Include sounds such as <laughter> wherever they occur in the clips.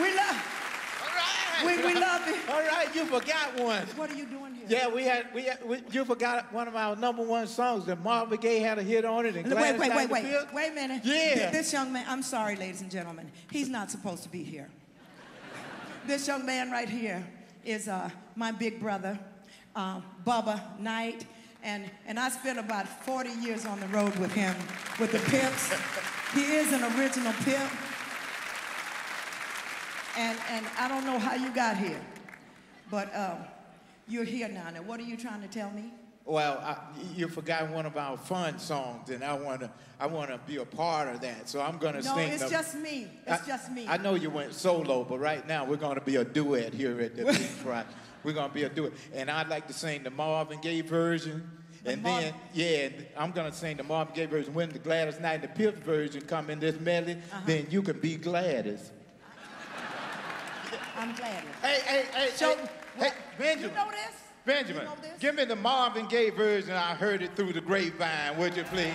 We love. All We, we love you. All right, you forgot one. What are you doing here? Yeah, we had, we, had, we you forgot one of our number one songs that Marvin Gaye had a hit on it. And Wait, wait, wait, wait. Wait a minute. Yeah. Th- This young man, I'm sorry, ladies and gentlemen. He's not supposed to be here. This young man right here is uh, my big brother, uh, Bubba Knight. And, and I spent about 40 years on the road with him, with the Pips. he is an original Pip. And, and I don't know how you got here, but um, you're here now. Now, what are you trying to tell me? Well, I, you forgot one of our fun songs, and I want to I want to be a part of that. So I'm going to No, sing. it's the- just me. It's I- just me. I know you went solo, but right now we're going to be a duet here at the Beach <laughs> Right. We're going to be a duet, and I'd like to sing the Marvin Gaye version. The and then, yeah, I'm gonna sing the Marvin Gaye version. When the Gladys Knight and the Pips version come in this medley, Uh-huh. then you can be Gladys. I'm glad. Hey, hey, hey, So, hey, hey, Benjamin. You know this? Benjamin, You know this? give me the Marvin Gaye version. I heard it through the grapevine, would you please?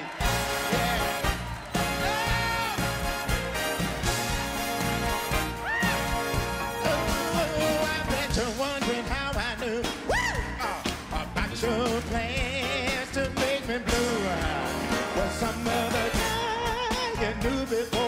Oh, I bet you're wondering how I knew uh, plans to make me blue. Some other guy you knew before.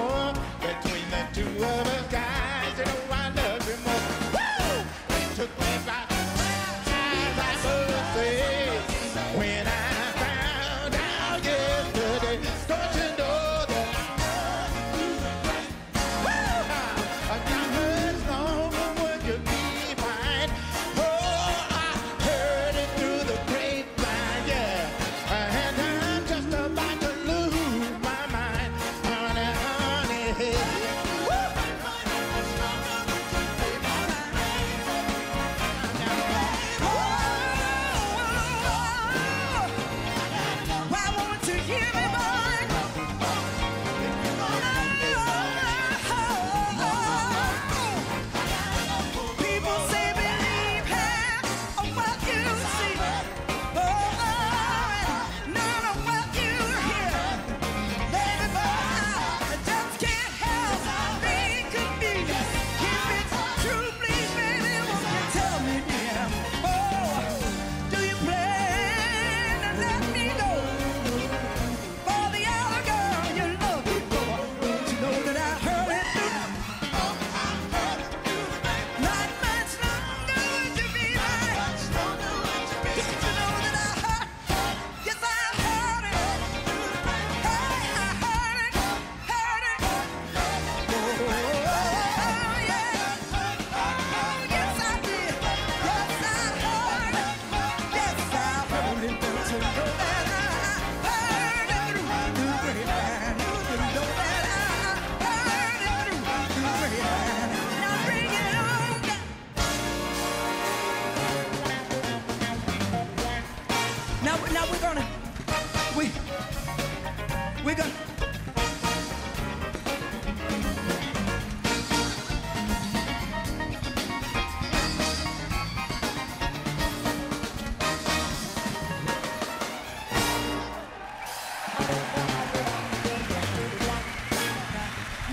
We're gonna.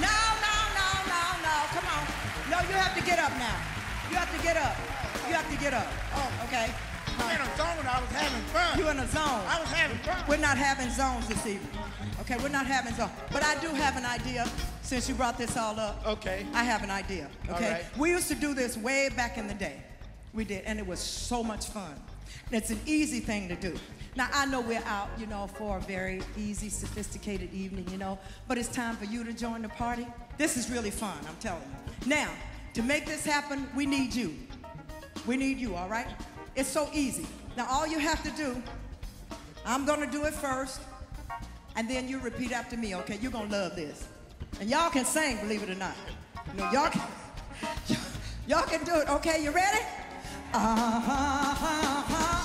No, no, no, no, no. Come on. No, you have to get up now. You have to get up. You have to get up. Oh, okay. In a zone, I was having fun. You in a zone. I was having fun. We're not having zones this evening. Okay, we're not having zones. But I do have an idea since you brought this all up. Okay. I have an idea. Okay. Right. We used to do this way back in the day. We did, and it was so much fun. It's an easy thing to do. Now I know we're out, you know, for a very easy, sophisticated evening, you know, but it's time for you to join the party. This is really fun, I'm telling you. Now, to make this happen, we need you. We need you, all right? It's so easy. Now all you have to do, I'm gonna do it first, and then you repeat after me, okay? You're gonna love this. And y'all can sing, believe it or not. You know, y'all can, <laughs> y'all can do it, okay? You ready? Uh-huh.